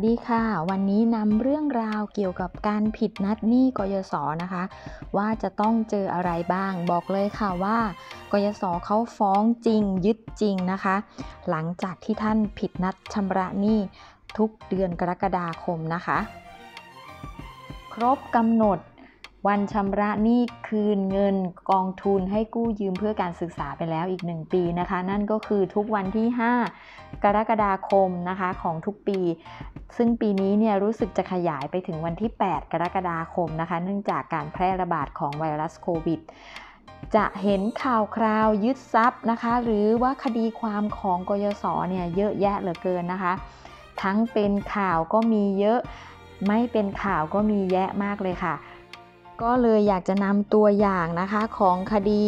วัสดีค่ะ วันนี้นำเรื่องราวเกี่ยวกับการผิดนัดหนี้กยศนะคะ ว่าจะต้องเจออะไรบ้าง บอกเลยค่ะว่ากยศเขาฟ้องจริงยึดจริงนะคะ หลังจากที่ท่านผิดนัดชำระหนี้ทุกเดือนกรกฎาคมนะคะ ครบกำหนด วันชำระหนี้คืนเงินกองทุนให้กู้ยืมเพื่อการศึกษาไปแล้วอีก 1 ปีนะคะ นั่นก็คือทุกวันที่ 5 กรกฎาคมนะคะของทุกปี ซึ่งปีนี้เนี่ยรู้สึกจะขยายไปถึงวันที่ 8 กรกฎาคมนะคะ เนื่องจากการแพร่ระบาดของไวรัสโควิดจะเห็นข่าวคราวยึดทรัพย์นะคะ หรือว่าคดีความของกยศเนี่ยเยอะแยะเหลือเกินนะคะ ทั้งเป็นข่าวก็มีเยอะ ไม่เป็นข่าวก็มีแยะมากเลยค่ะ ก็เลยอยากจะนำตัวอย่างนะคะของคดี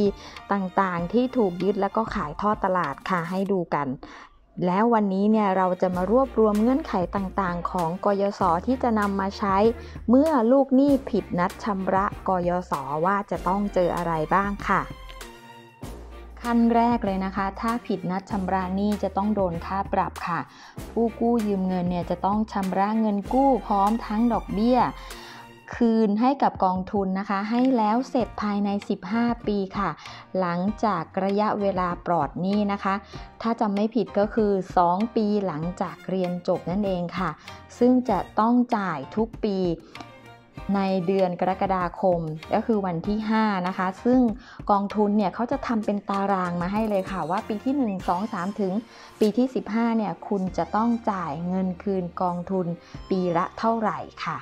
ต่างๆ ที่ถูกยึดแล้วก็ขายทอดตลาดค่ะให้ดูกัน แล้ววันนี้เนี่ยเราจะมารวบรวมเงื่อนไขต่างๆ ของกยศที่จะนำมาใช้ เมื่อลูกหนี้ผิดนัดชำระกยศว่าจะต้องเจออะไรบ้างค่ะ ขั้นแรกเลยนะคะ ถ้าผิดนัดชำระหนี้จะต้องโดนค่าปรับค่ะ ผู้กู้ยืมเงินเนี่ยจะต้องชำระเงินกู้พร้อมทั้งดอกเบี้ย คืนให้กับกองทุนนะคะ ให้แล้วเสร็จภายใน 15 ปีค่ะ หลังจากระยะเวลาปลอดหนี้นะคะ ถ้าจำไม่ผิดก็คือ 2 ปีหลังจากเรียนจบนั่นเองค่ะ ซึ่งจะต้องจ่ายทุกปีในเดือนกรกฎาคมก็คือวันที่ 5 นะคะ ซึ่งกองทุนเนี่ยเขาจะทำเป็นตารางมาให้เลยค่ะ ว่าปีที่ 1 2 3 ถึงปีที่ 15 เนี่ยคุณจะต้องจ่ายเงินคืนกองทุนปีละเท่าไหร่ค่ะ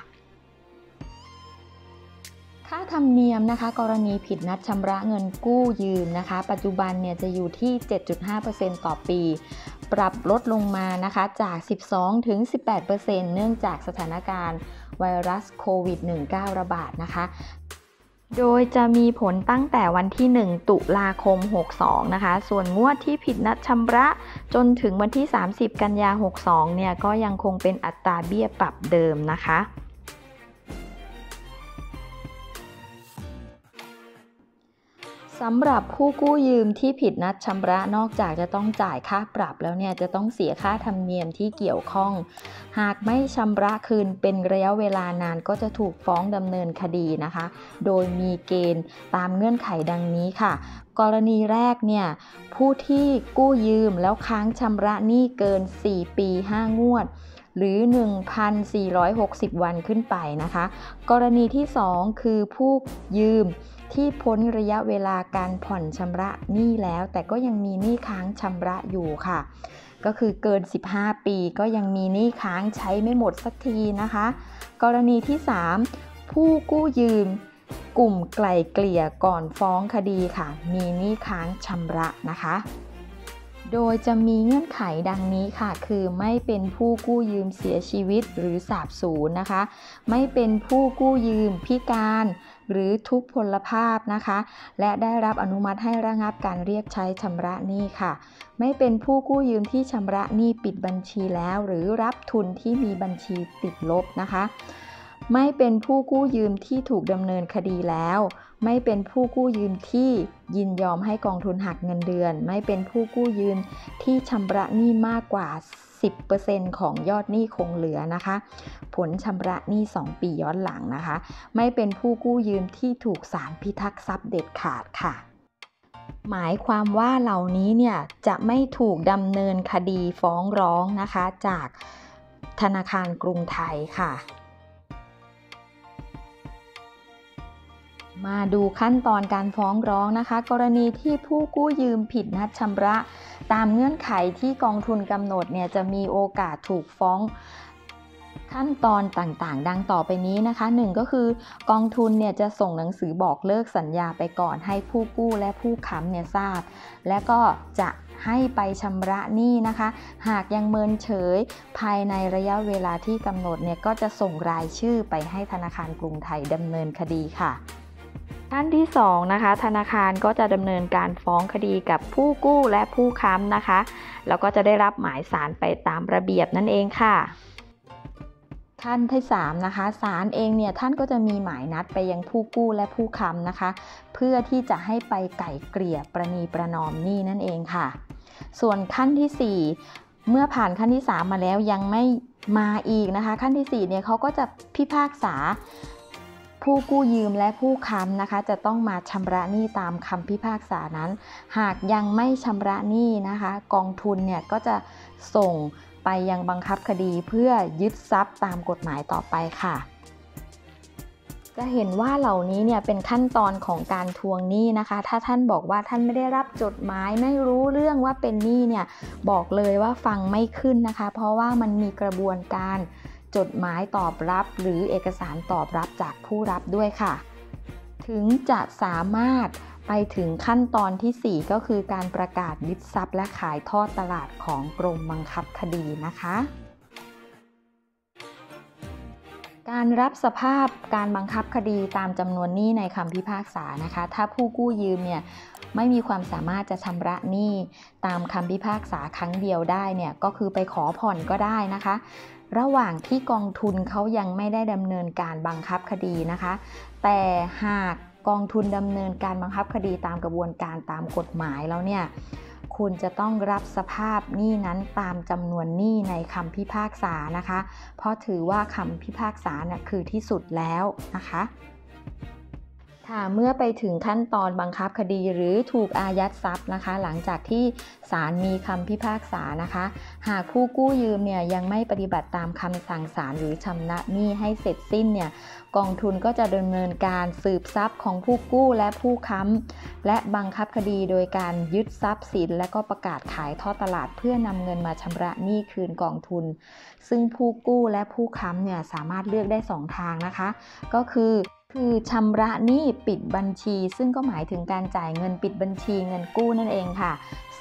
ค่าธรรมเนียมนะคะ กรณีผิดนัดชำระเงินกู้ยืมนะคะ ปัจจุบันเนี่ยจะอยู่ที่ 7.5%ต่อปี ปรับลดลงมานะคะจาก 12 ถึง 18%เนื่องจากสถานการณ์ไวรัสโควิด -19 ระบาดนะคะ โดยจะมีผลตั้งแต่วันที่ 1 ตุลาคม 62 นะคะ ส่วนงวดที่ผิดนัดชำระจนถึงวันที่ 30 กันยา 62 เนี่ยก็ยังคงเป็นอัตราเบี้ยปรับเดิมนะคะ สำหรับผู้กู้ยืมที่ผิดนัดชำระนอกจากจะต้องจ่ายค่าปรับแล้วเนี่ยจะต้องเสียค่าธรรมเนียมที่เกี่ยวข้อง หากไม่ชำระคืนเป็นระยะเวลานานก็จะถูกฟ้องดำเนินคดีนะคะ โดยมีเกณฑ์ตามเงื่อนไขดังนี้ค่ะ กรณีแรกเนี่ยผู้ที่กู้ยืมแล้วค้างชำระหนี้เกิน 4 ปี 5 งวดหรือ 1,460 วันขึ้นไปนะคะ กรณีที่ 2 คือผู้ยืม ที่พ้นระยะเวลาการผ่อนชำระหนี้แล้ว แต่ก็ยังมีหนี้ค้างชำระอยู่ค่ะ ก็คือเกิน 15 ปีก็ยังมีหนี้ค้างใช้ไม่หมดสักทีนะคะ กรณีที่ 3 ผู้กู้ยืมกลุ่มไกล่เกลี่ยก่อนฟ้องคดีค่ะ มีหนี้ค้างชำระนะคะ โดยจะมีเงื่อนไขดังนี้ค่ะ คือไม่เป็นผู้กู้ยืมเสียชีวิตหรือสาบสูญนะคะ ไม่เป็นผู้กู้ยืมพิการ หรือทุพพลภาพนะคะ และได้รับอนุมัติให้ระงับการเรียกใช้ชำระหนี้ค่ะ ไม่เป็นผู้กู้ยืมที่ชำระหนี้ปิดบัญชีแล้ว หรือรับทุนที่มีบัญชีติดลบนะคะ ไม่เป็นผู้กู้ยืมที่ถูกดำเนินคดีแล้ว ไม่เป็นผู้กู้ยืมที่ยินยอมให้กองทุนหักเงินเดือน ไม่เป็นผู้กู้ยืมที่ชำระหนี้มากกว่า 10%ของยอดหนี้คงเหลือนะคะ ผลชำระหนี้ 2 ปีย้อนหลังนะคะ ไม่เป็นผู้กู้ยืมที่ถูกศาลพิทักษ์ทรัพย์เด็ดขาดค่ะหมายความว่าเหล่านี้เนี่ยจะไม่ถูกดำเนินคดีฟ้องร้องนะคะ จากธนาคารกรุงไทยค่ะ มาดูขั้นตอนการฟ้องร้องนะคะ กรณีที่ผู้กู้ยืมผิดนัดชำระ ตามเงื่อนไขที่กองทุนกำหนดเนี่ยจะมีโอกาสถูกฟ้องขั้นตอนต่างๆ ดังต่อไปนี้นะคะหนึ่งก็คือกองทุนเนี่ยจะส่งหนังสือบอกเลิกสัญญาไปก่อนให้ผู้กู้และผู้ค้ำเนี่ยทราบ และก็จะให้ไปชำระหนี้นะคะ หากยังเมินเฉยภายในระยะเวลาที่กำหนดเนี่ยก็จะส่งรายชื่อไปให้ธนาคารกรุงไทยดำเนินคดีค่ะ ขั้นที่2นะคะธนาคารก็จะดำเนินการฟ้องคดีกับผู้กู้และผู้ค้ำนะคะ แล้วก็จะได้รับหมายสารไปตามระเบียบนั่นเองค่ะขั้นที่3นะคะศาลเองเนี่ยท่านก็จะมีหมายนัดไปยังผู้กู้และผู้ค้ำนะคะ เพื่อที่จะให้ไปไก่เกลี่ยประนีประนอมหนี้นั่นเองค่ะ ส่วนขั้นที่ 4 เมื่อผ่านขั้นที่ 3 มาแล้วยังไม่มาอีกนะคะ ขั้นที่4เนี่ยเขาก็จะพิพากษา ผู้กู้ยืมและผู้ค้ำนะคะ จะต้องมาชำระหนี้ตามคำพิพากษานั้น หากยังไม่ชำระหนี้นะคะ กองทุนเนี่ยก็จะส่งไปยังบังคับคดีเพื่อยึดทรัพย์ตามกฎหมายต่อไปค่ะ จะเห็นว่าเหล่านี้เนี่ยเป็นขั้นตอนของการทวงหนี้นะคะ ถ้าท่านบอกว่าท่านไม่ได้รับจดหมายไม่รู้เรื่องว่าเป็นหนี้เนี่ยบอกเลยว่าฟังไม่ขึ้นนะคะ เพราะว่ามันมีกระบวนการ จดหมายตอบรับ หรือเอกสารตอบรับจากผู้รับด้วยค่ะ ถึงจะสามารถไปถึงขั้นตอนที่ 4 ก็คือการประกาศยึดทรัพย์และขายทอดตลาดของกรมบังคับคดีนะคะ การรับสภาพการบังคับคดีตามจำนวนหนี้ในคำพิพากษานะคะ ถ้าผู้กู้ยืมเนี่ยไม่มีความสามารถจะชำระหนี้ตามคำพิพากษาครั้งเดียวได้เนี่ยก็คือไปขอผ่อนก็ได้นะคะ ระหว่างที่กองทุนเขายังไม่ได้ดำเนินการบังคับคดีนะคะ แต่หากกองทุนดำเนินการบังคับคดีตามกระบวนการตามกฎหมายแล้วเนี่ยคุณจะต้องรับสภาพหนี้นั้นตามจำนวนหนี้ในคำพิพากษานะคะ เพราะถือว่าคำพิพากษาเนี่ยคือที่สุดแล้วนะคะ ค่ะเมื่อไปถึงขั้นตอนบังคับคดีหรือถูกอายัดทรัพย์นะคะ หลังจากที่ศาลมีคำพิพากษานะคะ หากผู้กู้ยืมเนี่ยยังไม่ปฏิบัติตามคำสั่งศาลหรือชำระหนี้ให้เสร็จสิ้นเนี่ยกองทุนก็จะดำเนินการสืบทรัพย์ของผู้กู้และผู้ค้ำและบังคับคดีโดยการยึดทรัพย์สิน และก็ประกาศขายทอดตลาดเพื่อนำเงินมาชำระหนี้คืนกองทุน ซึ่งผู้กู้และผู้ค้ำเนี่ยสามารถเลือกได้ 2 ทางนะคะ ก็คือ คือชำระหนี้ปิดบัญชี ซึ่งก็หมายถึงการจ่ายเงินปิดบัญชีเงินกู้นั่นเองค่ะ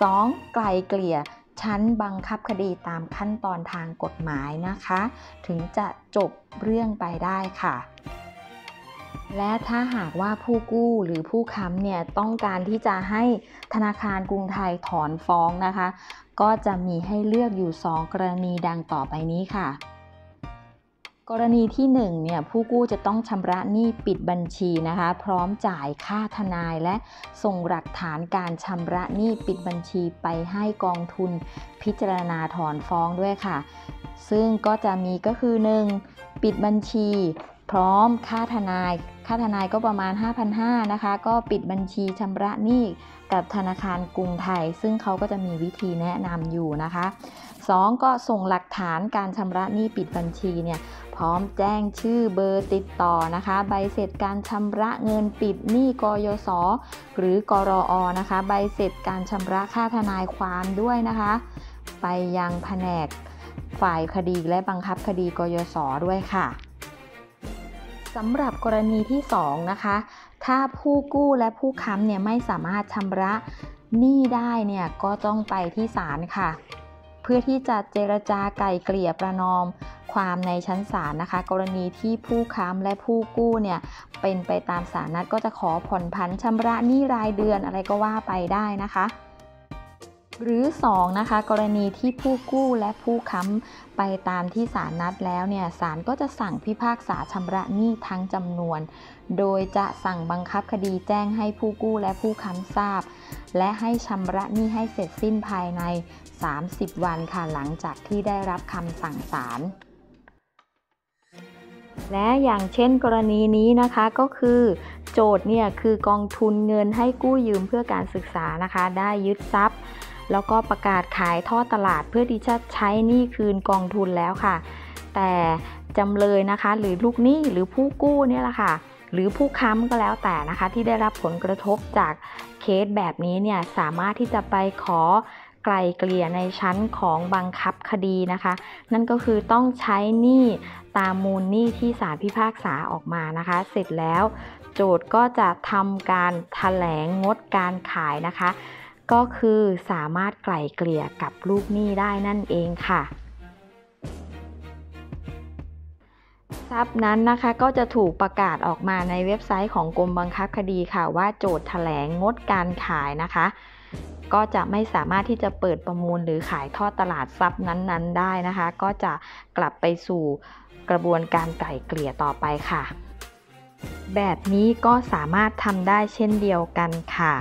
2. ไกลเกลี่ยชั้นบังคับคดีตามขั้นตอนทางกฎหมายนะคะ ถึงจะจบเรื่องไปได้ค่ะ และถ้าหากว่าผู้กู้หรือผู้ค้ำเนี่ยต้องการที่จะให้ธนาคารกรุงไทยถอนฟ้องนะคะ ก็จะมีให้เลือกอยู่ 2 กรณีดังต่อไปนี้ค่ะ กรณีที่1เนี่ยผู้กู้จะต้องชำระหนี้ปิดบัญชีนะคะ พร้อมจ่ายค่าทนายและส่งหลักฐานการชำระหนี้ปิดบัญชีไปให้กองทุนพิจารณาถอนฟ้องด้วยค่ะ ซึ่งก็จะมีก็คือ 1. ปิดบัญชี พร้อมค่าทนาย ค่าทนายก็ประมาณ 5,500นะคะ ก็ปิดบัญชีชำระหนี้กับธนาคารกรุงไทย ซึ่งเขาก็จะมีวิธีแนะนำอยู่นะคะ 2. ก็ส่งหลักฐานการชำระหนี้ปิดบัญชีเนี่ยพร้อมแจ้งชื่อเบอร์ติดต่อนะคะ ใบเสร็จการชำระเงินปิดหนี้กยศหรือกรอนะคะ ใบเสร็จการชำระค่าทนายความด้วยนะคะ ไปยังแผนกฝ่ายคดีและบังคับคดีกยศด้วยค่ะ สำหรับกรณีที่ 2 นะคะ ถ้าผู้กู้และผู้ค้ำเนี่ยไม่สามารถชำระหนี้ได้เนี่ยก็ต้องไปที่ศาลค่ะ เพื่อที่จะเจรจาไก่เกลี่ยประนอมความในชั้นศาลนะคะ กรณีที่ผู้ค้ำและผู้กู้เนี่ยเป็นไปตามสารนัดก็จะขอผ่อนผันชำระหนี้รายเดือนอะไรก็ว่าไปได้นะคะ หรือ 2 นะคะ กรณีที่ผู้กู้และผู้ค้ำไปตามที่ศาลนัดแล้วเนี่ยศาลก็จะสั่งพิพากษาชำระหนี้ทั้งจำนวน โดยจะสั่งบังคับคดีแจ้งให้ผู้กู้และผู้ค้ำทราบ และให้ชำระหนี้ให้เสร็จสิ้นภายใน 30 วันค่ะหลังจากที่ได้รับคำสั่งศาลและอย่างเช่นกรณีนี้นะคะก็คือ โจทย์เนี่ยคือกองทุนเงินให้กู้ยืมเพื่อการศึกษานะคะ ได้ยึดทรัพย์ แล้วก็ประกาศขายท่อตลาดเพื่อที่จะใช้หนี้คืนกองทุนแล้วค่ะ แต่จำเลยนะคะหรือลูกหนี้หรือผู้กู้เนี่ยแหละค่ะ หรือผู้ค้ำก็แล้วแต่นะคะ ที่ได้รับผลกระทบจากเคสแบบนี้เนี่ยสามารถที่จะไปขอไกลเกลี่ยในชั้นของบังคับคดีนะคะ นั่นก็คือต้องใช้หนี้ตามมูลหนี้ที่ศาลพิพากษาออกมานะคะ เสร็จแล้ว โจทย์ก็จะทำการถแถลงงดการขายนะคะ ก็คือสามารถไกล่เกลี่ยกับลูกหนี้ได้นั่นเองค่ะทรัพย์นั้นนะคะก็จะถูกประกาศออกมาในเว็บไซต์ของกรมบังคับคดีค่ะว่าโจทย์แถลงงดการขายนะคะ ก็จะไม่สามารถที่จะเปิดประมูลหรือขายทอดตลาดทรัพย์นั้นๆ ได้นะคะ ก็จะกลับไปสู่กระบวนการไก่เกลี่ยต่อไปค่ะ แบบนี้ก็สามารถทำได้เช่นเดียวกันค่ะ